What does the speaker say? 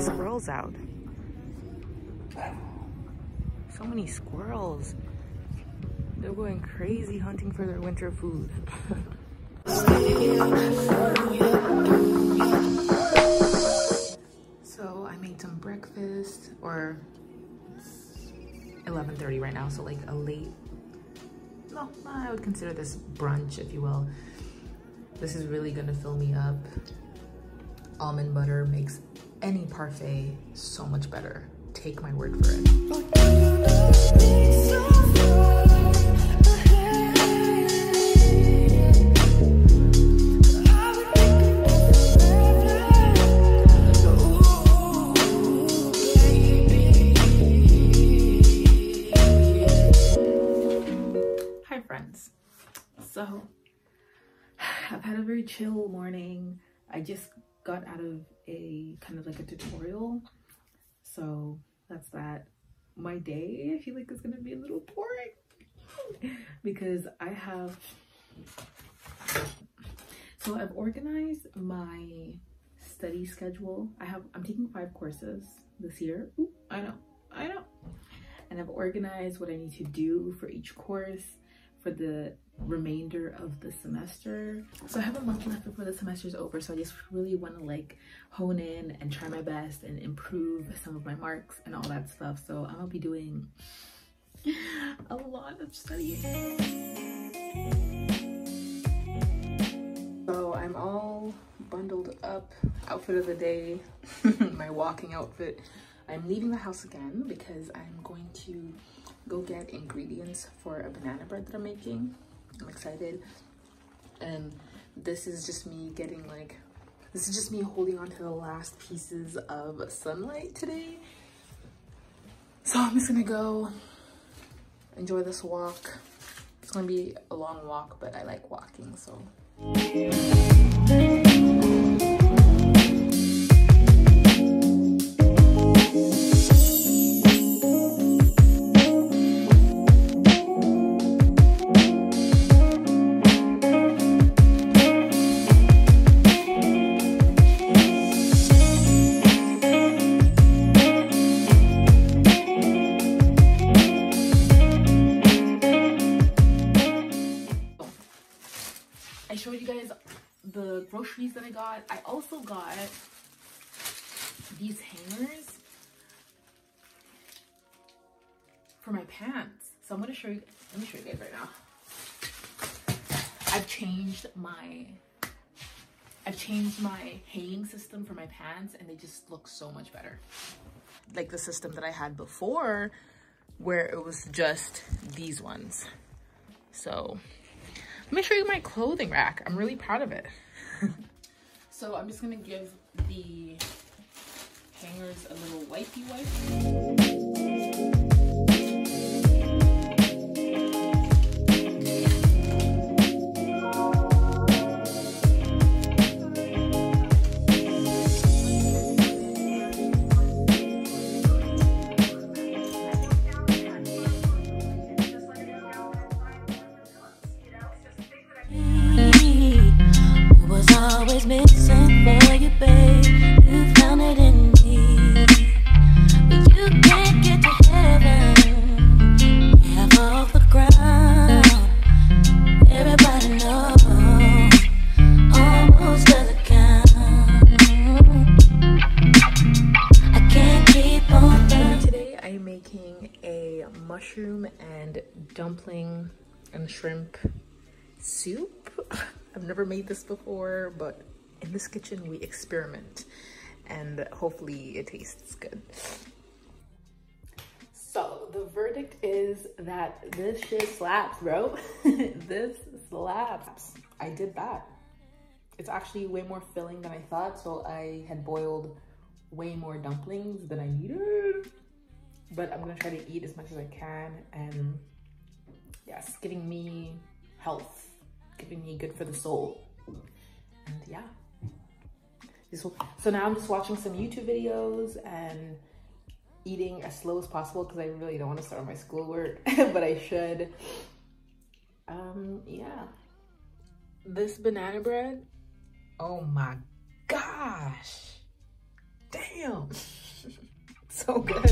Squirrels out. So many squirrels. They're going crazy hunting for their winter food. so I made some breakfast or 11.30 right now, so like a late, no, I would consider this brunch, if you will. This is really gonna fill me up. Almond butter makes any parfait so much better. Take my word for it. Oh, chill morning. I just got out of a kind of like a tutorial. So that's that. My day, I feel like is gonna be a little boring because I have, so I've organized my study schedule. I have, I'm taking five courses this year. Ooh, I know, I know. And I've organized what I need to do for each course for the remainder of the semester. So I have a month left before the semester is over. So I just really want to like hone in and try my best and improve some of my marks and all that stuff. So I'm gonna be doing a lot of studying. So I'm all bundled up, outfit of the day, my walking outfit. I'm leaving the house again because I'm going to go get ingredients for a banana bread that I'm making. I'm excited. And this is just me getting like, this is just me holding on to the last pieces of sunlight today. So I'm just gonna go enjoy this walk. It's gonna be a long walk, but I like walking, so. Groceries that I got. I also got these hangers for my pants. So I'm gonna show you, let me show you guys right now. I've changed my, I've changed my hanging system for my pants and they just look so much better. Like the system that I had before where it was just these ones. So let me show you my clothing rack. I'm really proud of it. so I'm just gonna give the hangers a little wipey wipe. Dumpling and shrimp soup. I've never made this before, but in this kitchen we experiment and hopefully it tastes good. So the verdict is that this shit slaps, bro. this slaps. I did that. It's actually way more filling than I thought. So I had boiled way more dumplings than I needed. But I'm gonna try to eat as much as I can and yes, giving me health, giving me good for the soul. And yeah. So now I'm just watching some YouTube videos and eating as slow as possible because I really don't want to start my schoolwork, but I should. um, yeah. This banana bread, oh my gosh. Damn. so good.